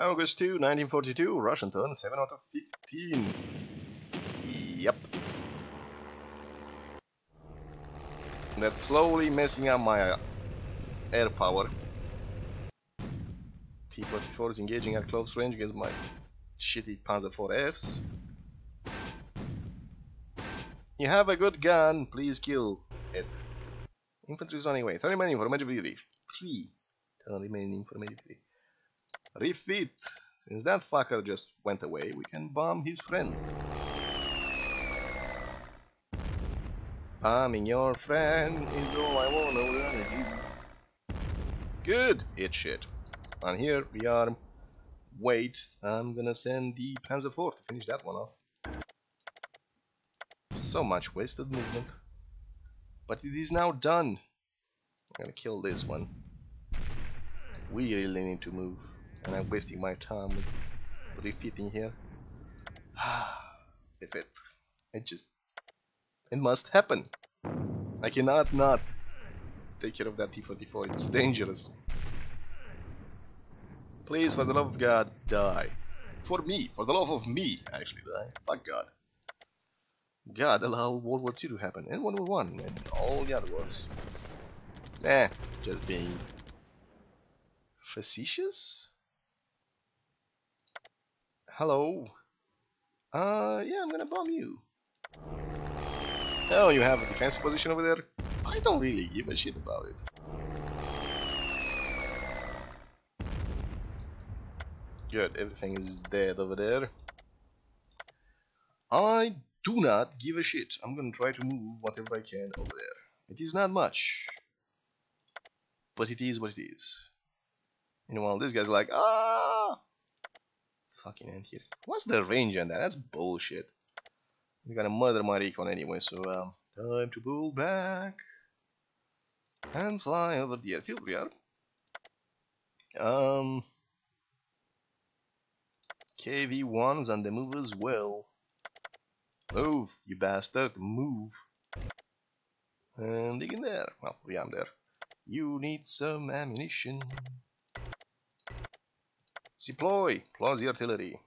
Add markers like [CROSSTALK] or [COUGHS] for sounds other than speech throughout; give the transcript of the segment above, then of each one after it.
August 2, 1942, Russian turn, 7 out of 15. Yep. That's slowly messing up my air power. T-44 is engaging at close range against my shitty Panzer IV-Fs. You have a good gun, please kill it. Infantry is running away. 30 remaining for majority. 3. 10 remaining for majority. Refit. Since that fucker just went away, we can bomb his friend. Bombing your friend is all I wanna. Good, it shit. And here we are. Wait, I'm gonna send the Panzer IV to finish that one off. So much wasted movement. But it is now done. I'm gonna kill this one. We really need to move. And I'm wasting my time refitting here. [SIGHS] if it... It just... It must happen. I cannot not take care of that T-44. It's dangerous. Please, for the love of God, die. For me, for the love of me, actually die. Fuck God. God allow World War II to happen, and World War One, and all the other wars. Eh, just being facetious? Hello? Uh, yeah, I'm gonna bomb you. Oh, you have a defensive position over there? I don't really give a shit about it. Good, everything is dead over there. I do not give a shit. I'm gonna try to move whatever I can over there. It is not much. But it is what it is. And while this guy's like, ah! Fucking end here. What's the range on that? That's bullshit. You're gonna murder my recon anyway, so um, time to pull back and fly over the airfield we are. Um, KV-1's on the move as well. Move, you bastard, move. And dig in there. Well, we am there. You need some ammunition. Deploy! Plus the artillery.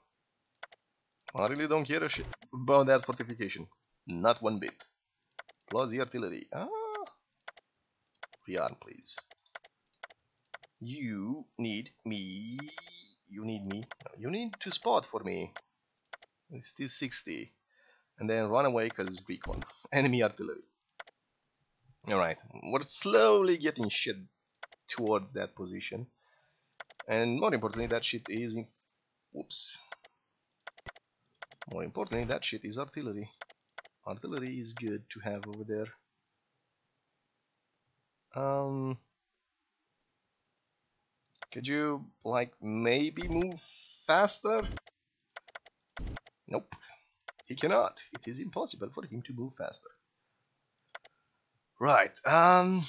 I really don't care about that fortification. Not one bit. Plus the artillery. Ah! Rian, please. You need me. You need me. You need to spot for me. It's still 60 and then run away because it's recon. [LAUGHS] Enemy artillery. Alright, we're slowly getting shit towards that position. And more importantly, that shit is in... More importantly, that shit is artillery. Artillery is good to have over there. Um... Could you, like, maybe move faster? Nope. He cannot. It is impossible for him to move faster. Right. Um.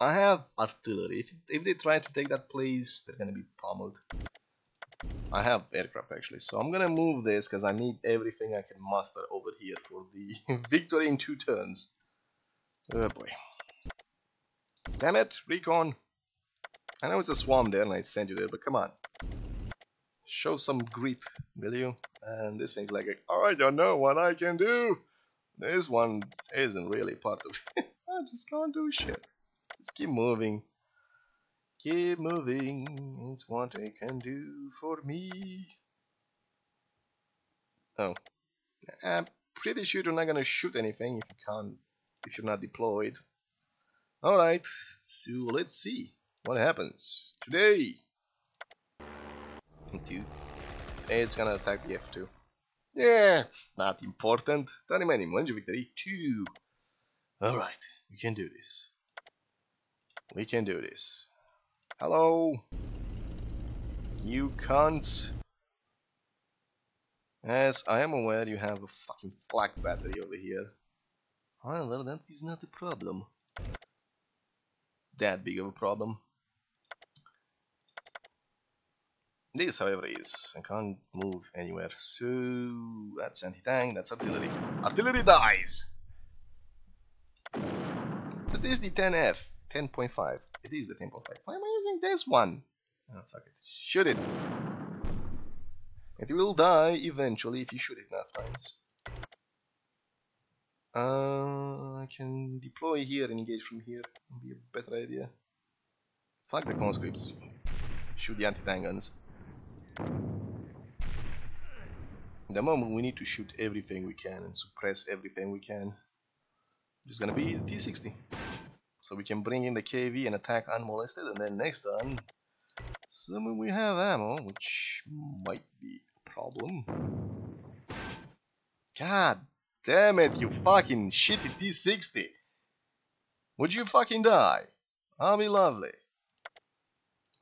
I have artillery. If, if they try to take that place, they're gonna be pummeled. I have aircraft actually, so I'm gonna move this because I need everything I can muster over here for the [LAUGHS] victory in two turns. Oh boy. Damn it, recon. I know it's a swamp there and I sent you there, but come on show some grip, will you? And this thing's like, I don't know what I can do. This one isn't really part of it. [LAUGHS] I just can't do shit. Just keep moving. Keep moving. It's what I can do for me. Oh. I'm pretty sure you're not gonna shoot anything if you can't, if you're not deployed. Alright, so let's see what happens today. It's gonna attack the F2. Yeah, it's not important. Tiny many Munge victory 2. Alright, we can do this. We can do this. Hello? You cunts. Yes, I am aware you have a fucking flak battery over here. However, that is not a problem. That big of a problem. This, however, is I can't move anywhere. So that's anti-tank, that's artillery. Artillery dies! Is this the 10F? 10.5. It is the 10.5. Why am I using this one? Oh, fuck it. Shoot it! It will die eventually if you shoot it enough times. Uh, I can deploy here and engage from here. Would be a better idea. Fuck the conscripts. Shoot the anti-tank guns. the moment we need to shoot everything we can and suppress everything we can. Just gonna be T60. So we can bring in the KV and attack unmolested and then next turn assuming we have ammo, which might be a problem. God damn it, you fucking shitty T60! Would you fucking die? I'll be lovely.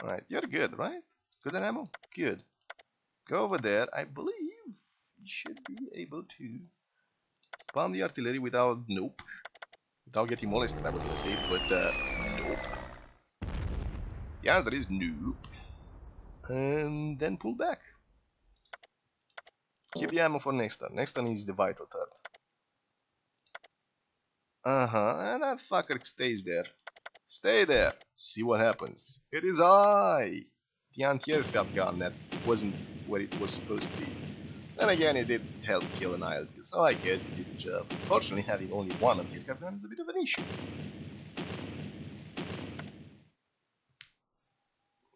Alright, you're good, right? Good at ammo? Good. Go over there. I believe you should be able to bomb the artillery without... Nope. Without getting molested, I was gonna say, but uh, nope. The answer is nope. And then pull back. Keep the ammo for next turn. Next turn is the vital turn. Uh-huh, and that fucker stays there. Stay there. See what happens. It is I, the anti-aircraft gun that wasn't where it was supposed to be. Then again, it did help kill an ILT, so I guess it did the job. Fortunately, having only one anti-aircraft gun is a bit of an issue.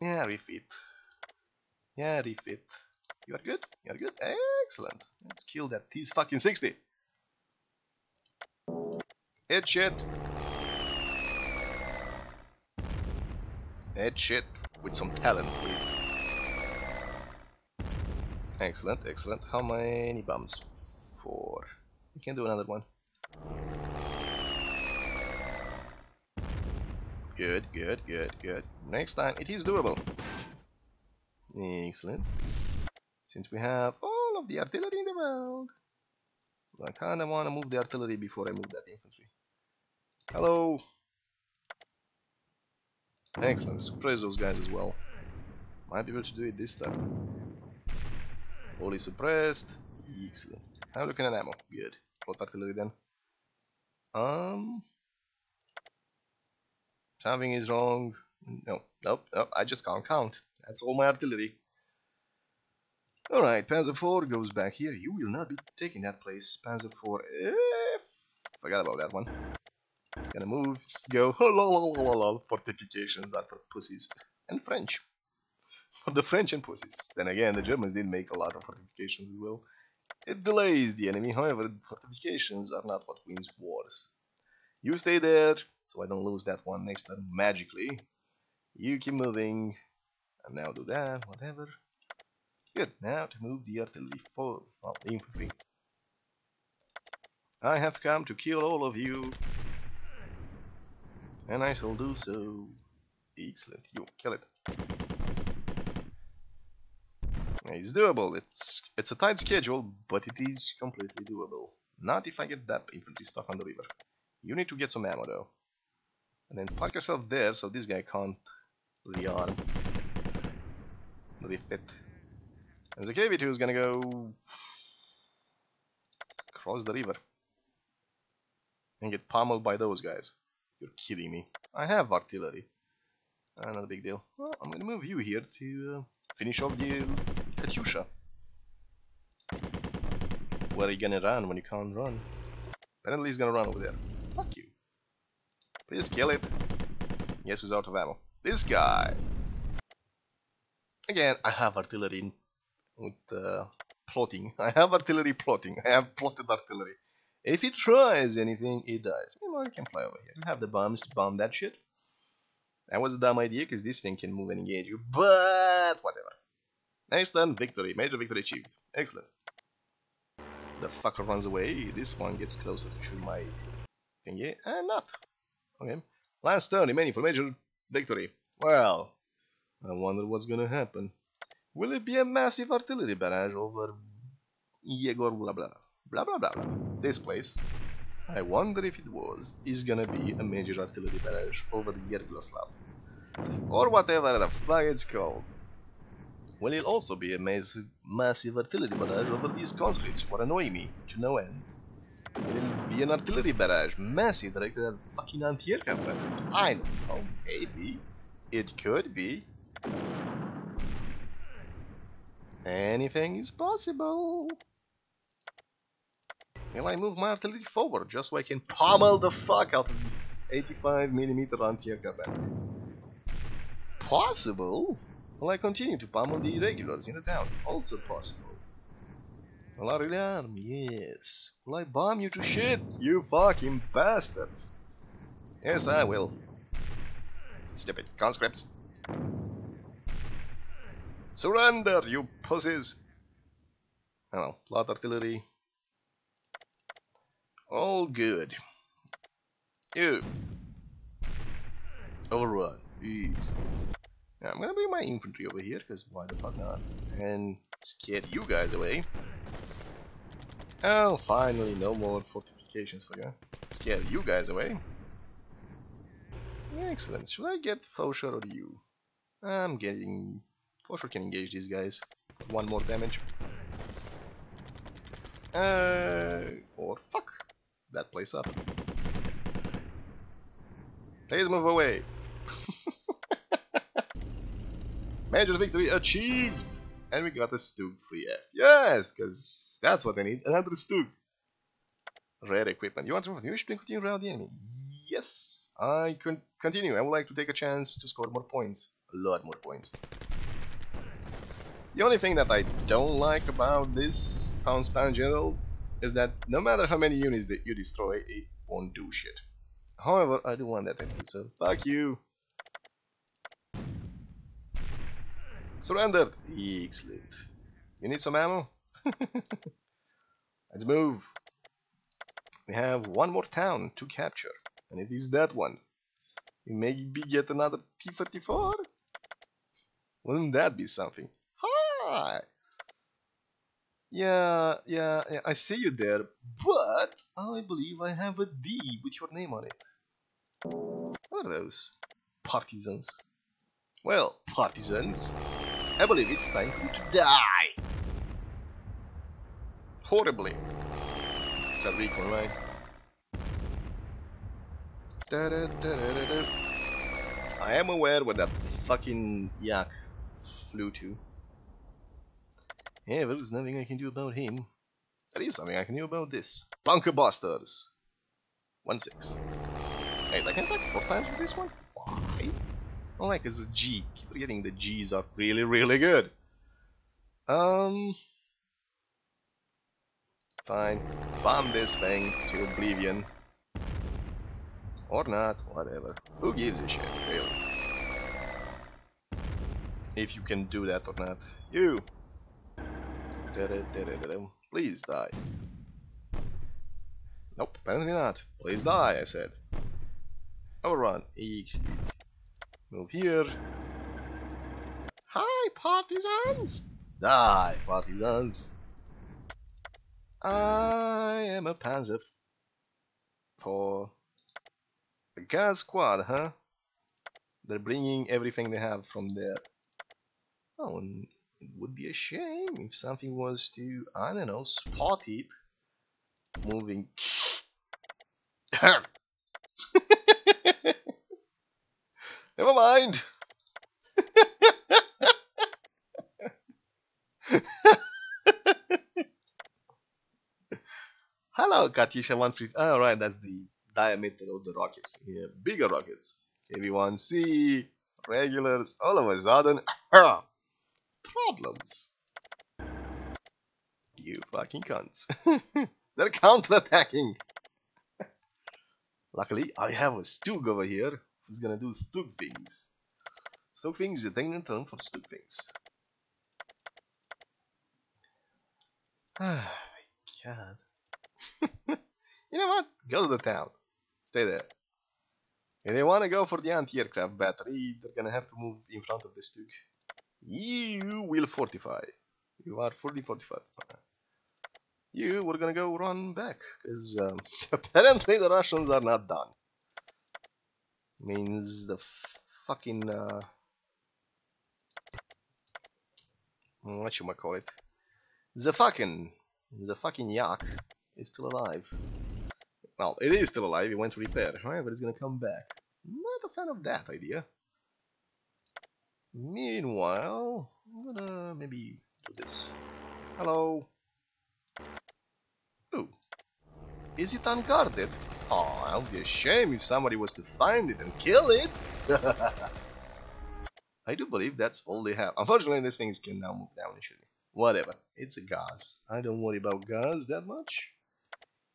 Yeah, refit. Yeah, refit. You are good? You are good? Excellent. Let's kill that T fucking 60. Hit shit. Hit shit with some talent, please. Excellent, excellent. How many bombs? Four. We can do another one. Good, good, good, good. Next time it is doable. Excellent. Since we have all of the artillery in the world, I kinda wanna move the artillery before I move that infantry. Hello! Excellent, suppress those guys as well. Might be able to do it this time. Fully suppressed. Excellent. I'm looking at ammo. Good. What artillery then? Um... Something is wrong. No, nope, nope, I just can't count. That's all my artillery. Alright, Panzer IV goes back here. You will not be taking that place. Panzer IV, eh, forgot about that one. It's gonna move, just go, [LAUGHS] fortifications are for pussies. And French. The French and pussies. Then again, the Germans did make a lot of fortifications as well. It delays the enemy, however, fortifications are not what wins wars. You stay there, so I don't lose that one next time magically. You keep moving, and now do that, whatever. Good, now to move the artillery forward, well, the infantry. I have come to kill all of you, and I shall do so. Excellent, you kill it. It's doable. It's it's a tight schedule, but it is completely doable. Not if I get that infantry stuck on the river. You need to get some ammo though. And then park yourself there so this guy can't rearm. Refit. And the KV2 is gonna go across the river and get pummeled by those guys. You're kidding me. I have artillery. Uh, not a big deal. Well, I'm gonna move you here to uh, finish off the Katyusha. Where are you gonna run when you can't run? Apparently he's gonna run over there. Fuck you. Please kill it. Yes, who's out of ammo? This guy! Again, I have artillery with uh, plotting. [LAUGHS] I have artillery plotting. I have plotted artillery. If it tries anything, it dies. Meanwhile, you can fly over here. You have the bombs to bomb that shit. That was a dumb idea because this thing can move and engage you, but whatever. Turn, victory. Major victory achieved. Excellent. The fucker runs away. This one gets closer to shoot my thingy, and not. Okay. Last turn remaining for major victory. Well, I wonder what's gonna happen. Will it be a massive artillery barrage over Yegor blah blah blah blah blah blah this place? I wonder if it was is gonna be a major artillery barrage over Yergoslav or whatever the fuck it's called. Will it'll also be a massive, massive artillery barrage over these conscripts for annoying me to no end? It'll be an artillery barrage, massive, directed at fucking anti-aircraft weapons? I don't know, oh, maybe. It could be. Anything is possible. Will I move my artillery forward just so I can pummel the fuck out of this 85mm anti-aircraft? Possible? Will I continue to pummel the irregulars in the town? Also possible. Will I rearm? Yes. Will I bomb you to shit? You fucking bastards! Yes, I will. Stupid conscripts. Surrender, you pussies! Oh, light artillery. All good. You. Overrun. Ease. Now, I'm gonna bring my infantry over here, because why the fuck not? And scare you guys away. Oh, finally, no more fortifications for you. Scare you guys away. Excellent. Should I get Fosher or you? I'm getting... Fosher can engage these guys. One more damage. Uh, or fuck that place up. Please move away. Major victory achieved! And we got a Stug 3F. Yes, because that's what I need. Another Stug. Rare equipment. You want to you should continue around the enemy. Yes, I can continue. I would like to take a chance to score more points. A lot more points. The only thing that I don't like about this Pound Pound General is that no matter how many units that you destroy, it won't do shit. However, I do want that MP, so fuck you. Surrendered! Excellent. You need some ammo? [LAUGHS] Let's move. We have one more town to capture, and it is that one. We maybe get another T-34? Wouldn't that be something? Hi! Yeah, yeah, yeah, I see you there, but I believe I have a D with your name on it. What are those? Partisans. Well, partisans, I believe it's time for you to die! Horribly. It's a recon, right? Da -da -da I am aware where that fucking yak flew to. Yeah, but there's nothing I can do about him. There is something I can do about this. Bunker Busters! 1-6. Wait, I can attack four times with this one? Oh, like it's a G. Keep forgetting the G's are really, really good. Um... Fine. Bomb this thing to oblivion. Or not, whatever. Who gives a shit, really? If you can do that or not. You! Please die. Nope, apparently not. Please die, I said. Overrun. Move here. Hi, partisans! Die, partisans! I am a Panzer for a gas squad, huh? They're bringing everything they have from there. Oh, and it would be a shame if something was to, I don't know, spot it moving. [COUGHS] Never mind. Hello, Katyusha 150. Oh, right, that's the diameter of the rockets. We have bigger rockets. KV-1C, regulars, all of a sudden, problems. You fucking cunts. [LAUGHS] They're counterattacking. Luckily, I have a Stug over here who's gonna do Stug things. Stug things is a technical term for Stug things. [SIGHS] Ah, my god. [LAUGHS] you know what? Go to the town. Stay there. If they want to go for the anti-aircraft battery, they're gonna have to move in front of the Stug. You will fortify. You are fully fortified. You, we're gonna go run back, because um, [LAUGHS] apparently the Russians are not done. Means the fucking, uh, what you might call it, the fucking, the fucking yak is still alive. Well, it is still alive, it went to repair, however it's gonna come back. Not a fan of that idea. Meanwhile, I'm gonna maybe do this. Hello. Ooh. Is it unguarded? Oh, it would be a shame if somebody was to find it and kill it. [LAUGHS] I do believe that's all they have. Unfortunately, these things can now move down initially. Whatever. It's a gas. I don't worry about gas that much.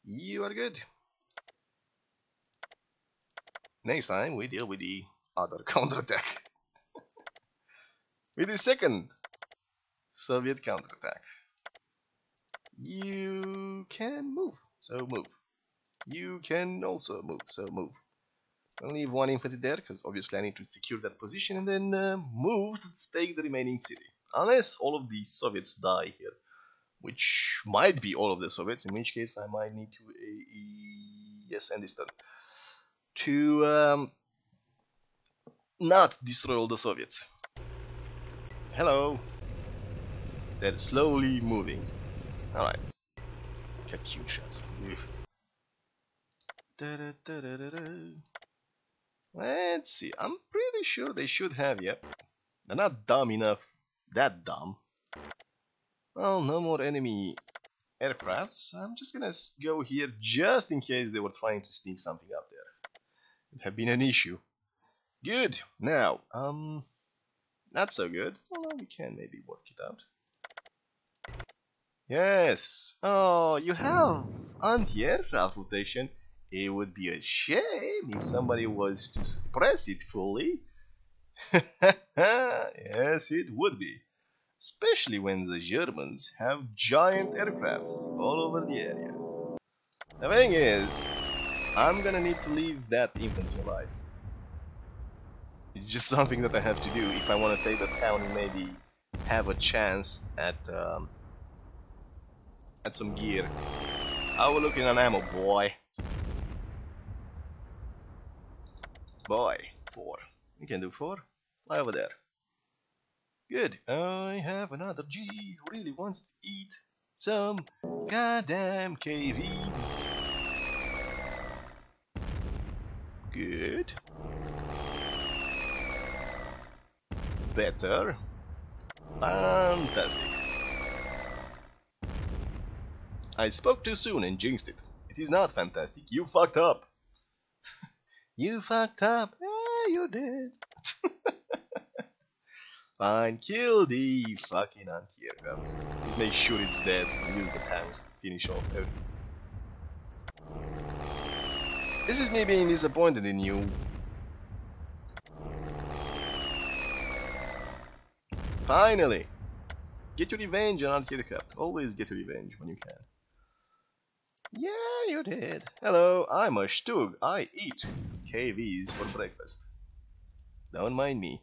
You are good. Next time we deal with the other [LAUGHS] counterattack. [LAUGHS] with the second Soviet counterattack. You can move, so move. You can also move, so move. I'll leave one infantry there, because obviously I need to secure that position, and then uh, move to take the remaining city. Unless all of the Soviets die here. Which might be all of the Soviets, in which case I might need to... Uh, yes, end this turn. To um, not destroy all the Soviets. Hello. They're slowly moving. Alright. -da -da Let's see. I'm pretty sure they should have, yep. They're not dumb enough. That dumb. Well, no more enemy aircrafts. I'm just gonna go here just in case they were trying to sneak something up there. It have been an issue. Good. Now, um, not so good. Well, we can maybe work it out. Yes. Oh, you have anti-aircraft rotation. It would be a shame if somebody was to suppress it fully. [LAUGHS] yes, it would be. Especially when the Germans have giant aircrafts all over the area. The thing is, I'm gonna need to leave that infantry alive. It's just something that I have to do if I want to take the town and maybe have a chance at um, at some gear. I will look in an ammo, boy. Boy, four. You can do four. Fly over there. Good. I have another G who really wants to eat some goddamn KVs. Good. Better. Fantastic. I spoke too soon and jinxed it. It is not fantastic. You fucked up. You fucked up. Yeah, you did. [LAUGHS] Fine, kill the fucking anti-aircraft. Just make sure it's dead use the tanks finish off everything. This is me being disappointed in you. Finally! Get your revenge on anti-aircraft. Always get your revenge when you can. Yeah, you did. Hello, I'm a Stug. I eat KVs for breakfast. Don't mind me.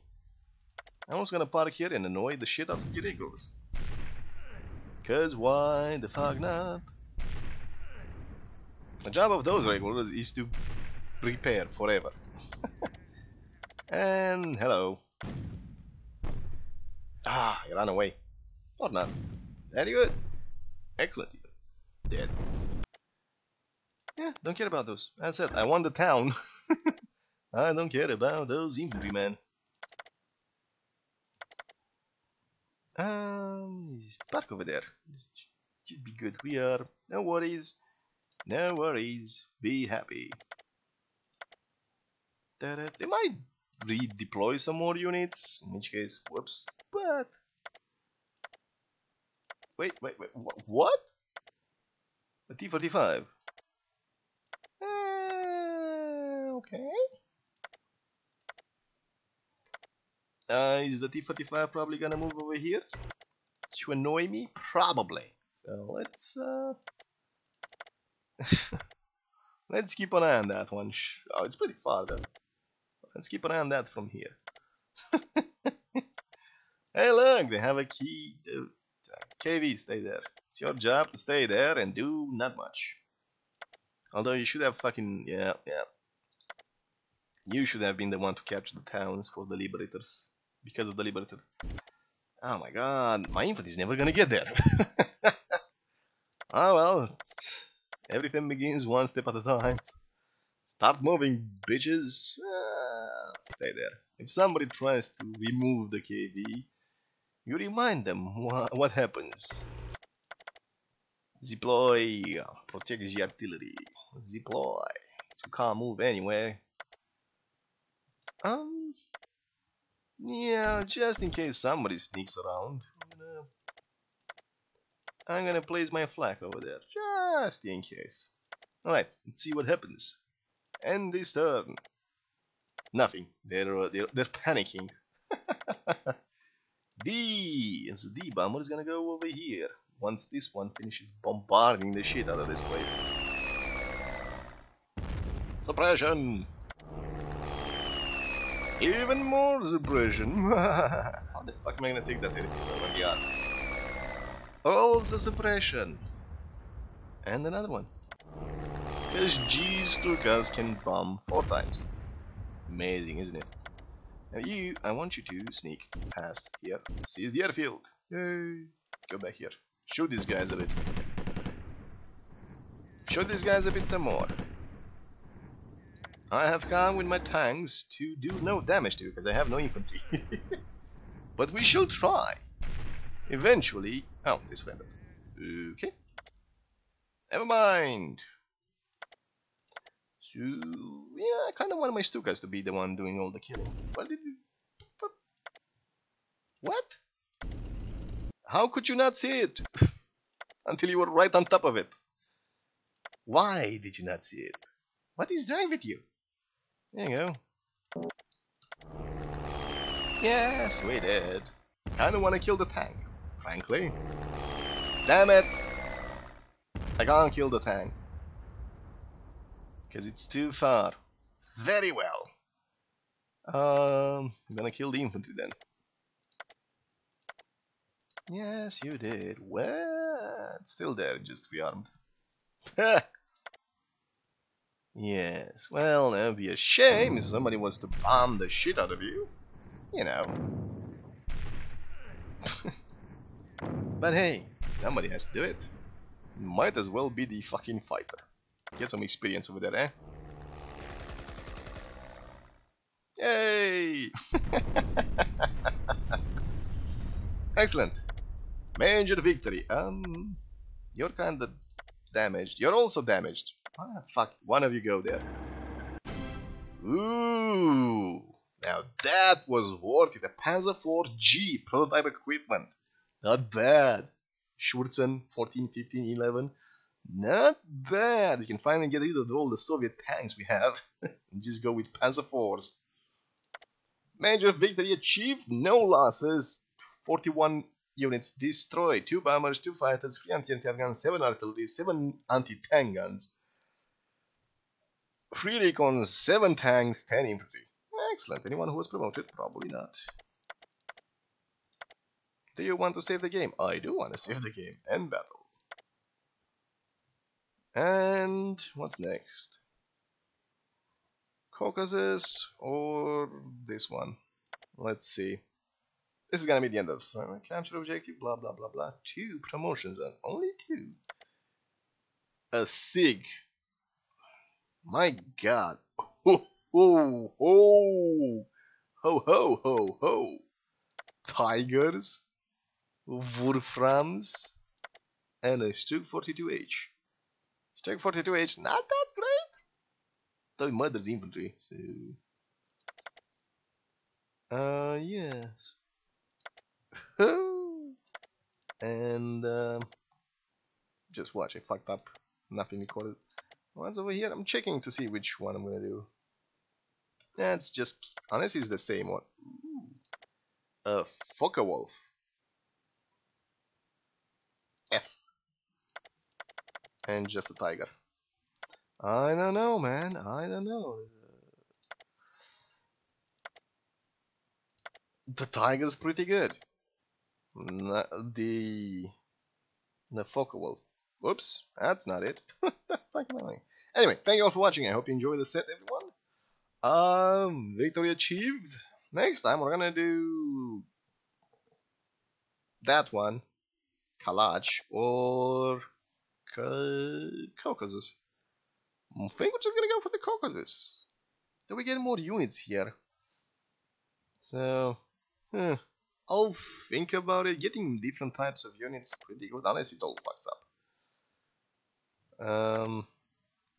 I was gonna park here and annoy the shit out of the regulars. Cause why the fuck not? The job of those regulars is to prepare forever. [LAUGHS] and hello. Ah, he ran away. Or not. Very good. Excellent. Dead. Yeah, don't care about those. As I said, I won the town. [LAUGHS] I don't care about those infantrymen. Um, park over there. Just be good. We are. No worries. No worries. Be happy. They might redeploy some more units. In which case, whoops. But wait, wait, wait. What? A T-45. Okay. Uh, is the T-45 probably gonna move over here? To annoy me? Probably. So let's uh... [LAUGHS] let's keep an eye on that one. Oh, it's pretty far though. Let's keep an eye on that from here. [LAUGHS] hey look, they have a key to KV, stay there. It's your job to stay there and do not much. Although you should have fucking yeah, yeah. You should have been the one to capture the towns for the Liberators. Because of the Liberator. Oh my god, my infantry is never gonna get there. [LAUGHS] ah well, everything begins one step at a time. Start moving, bitches. Ah, stay there. If somebody tries to remove the KV, you remind them wha what happens. Deploy, protect the artillery. Deploy, you can't move anywhere. Um, yeah, just in case somebody sneaks around. I'm gonna, I'm gonna place my flag over there, just in case. Alright, let's see what happens. End this turn. Nothing. They're uh, they're, they're panicking. [LAUGHS] D. So D bomber is gonna go over here once this one finishes bombarding the shit out of this place. Suppression. Even more suppression. [LAUGHS] How the fuck am I gonna take that hit? Oh my god. Also suppression. And another one. Because G Stukas can bomb four times. Amazing, isn't it? Now you, I want you to sneak past here. Seize the airfield. Yay! Go back here. Shoot these guys a bit. Shoot these guys a bit some more. I have come with my tanks to do no damage to you because I have no infantry. [LAUGHS] but we shall try. Eventually... Oh, this friend. Okay. Never mind. So, yeah, I kind of want my Stukas to be the one doing all the killing. What did you... What? How could you not see it? [LAUGHS] Until you were right on top of it. Why did you not see it? What is wrong with you? There you go. Yes, we did. Kinda wanna kill the tank, frankly. Damn it! I can't kill the tank. Because it's too far. Very well. Um, I'm gonna kill the infantry then. Yes, you did. Well, it's still there, just rearmed. [LAUGHS] yes, well, that'd be a shame if somebody was to bomb the shit out of you. You know. [LAUGHS] but hey, somebody has to do it. Might as well be the fucking fighter. Get some experience over there, eh? Yay! [LAUGHS] Excellent. Major victory. Um, you're kind of damaged. You're also damaged. Fuck. One of you go there. Ooh. Now that was worth it. A Panzer IV G prototype equipment. Not bad. Schutzen 14, 15, 11. Not bad. We can finally get rid of all the Soviet tanks we have [LAUGHS] and just go with Panzer IVs. Major victory achieved, no losses. 41 units destroyed, 2 bombers, 2 fighters, 3 anti-aircraft guns, 7 artillery, 7 anti-tank guns. 3 recon, 7 tanks, 10 infantry. Excellent. Anyone who was promoted? Probably not. Do you want to save the game? I do want to save the game and battle. And what's next? Caucasus or this one? Let's see. This is gonna be the end of so capture objective, blah blah blah blah. Two promotions and only two. A SIG. My god. Ho ho ho ho ho ho ho. Tigers, Wolframs, and a Stug 42H. Stug 42H, not that great. Though he murders infantry, so. Uh, yes. Ho And, um, just watch, I fucked up. Nothing recorded. One's over here. I'm checking to see which one I'm gonna do. That's just, unless it's the same one. A uh, Focke-Wulf. F. And just a tiger. I don't know, man. I don't know. The tiger's pretty good. the the Focke-Wulf. Whoops, that's not it. [LAUGHS] anyway, thank you all for watching. I hope you enjoy the set, everyone. Um, victory achieved. Next time we're gonna do that one, Kalach, or Caucasus. I think we're just gonna go for the Caucasus. Do we get more units here? So, I'll think about it. Getting different types of units pretty good, unless it all fucks up. Um,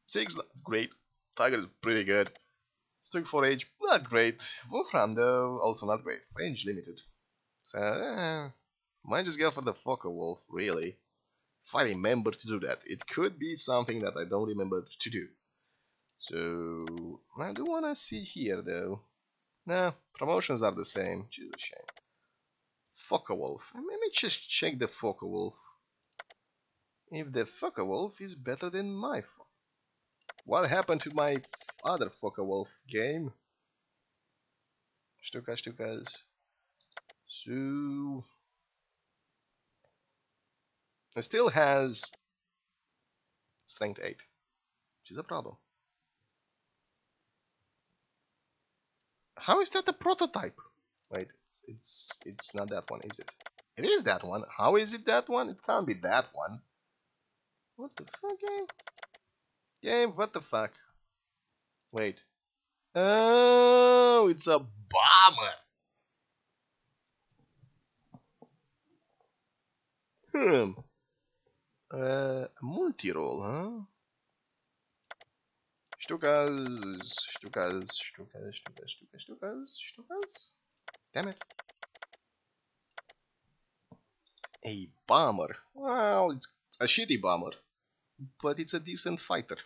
six, great. Tiger is pretty good. Stug for age, not great. Wolfram though, also not great. Range limited. So, eh, might just go for the Focke-Wulf, really. If I remember to do that. It could be something that I don't remember to do. So, I do wanna see here though. Nah, promotions are the same, which is a shame. Focke-Wulf. Let me just check the Focke-Wulf. If the Focke-Wulf is better than my What happened to my other Focke-Wulf game? Stuka, stukas. So... It still has strength 8, which is a problem. How is that a prototype? Wait, it's, it's it's not that one, is it? It is that one. How is it that one? It can't be that one. What the fuck, game? Game, what the fuck? Wait. Oh, it's a bomber. Hmm. Uh, multi-role, huh? Stukas, Stukas, Stukas, Stukas, Stukas, Stukas, Stukas. Damn it. A bomber. Well, it's a shitty bomber. But it's a decent fighter.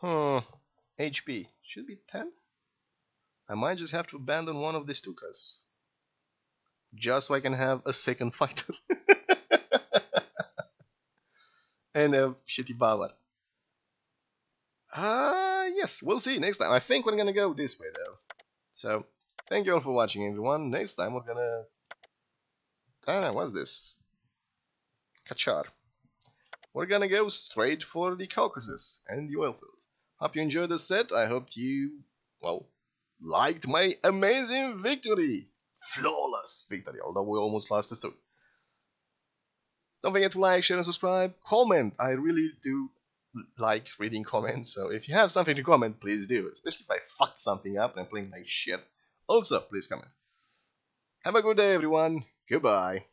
Huh. HP. Should be 10? I might just have to abandon one of the Stukas. Just so I can have a second fighter. [LAUGHS] and a shitty bomber. Ah, uh, yes, we'll see next time. I think we're gonna go this way though. So, thank you all for watching everyone. Next time we're gonna... I don't know, what's this? Kachar. We're gonna go straight for the Caucasus and the oil fields. Hope you enjoyed the set. I hope you, well, liked my amazing victory. Flawless victory, although we almost lost the two. Don't forget to like, share, and subscribe. Comment. I really do like reading comments, so if you have something to comment, please do. Especially if I fucked something up and I'm playing like shit. Also, please comment. Have a good day, everyone. Goodbye.